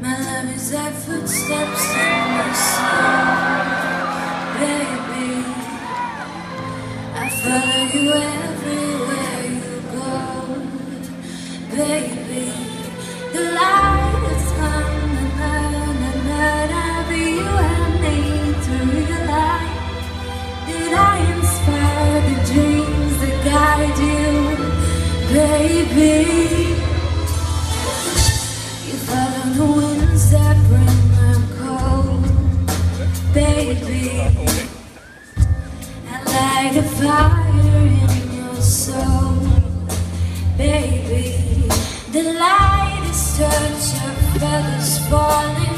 My love is like footsteps in the snow, baby. I follow you everywhere you go, baby. The light is on the night, and I'll be you and me to realize that I inspire the dreams that guide you, baby. Baby. And light a fire in your soul, baby. The light is such a feathers falling.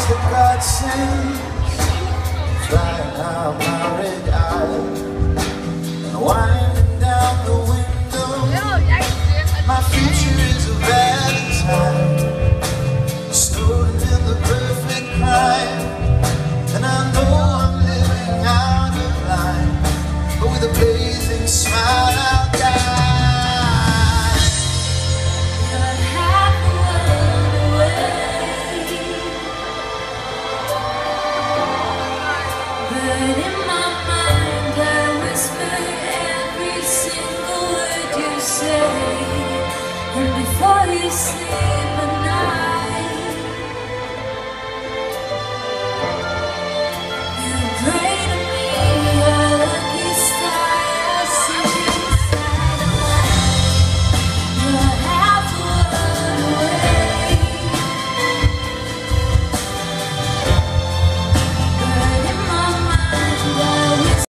the that God sends, out my red eye, and winding every single word you say. And before you sleep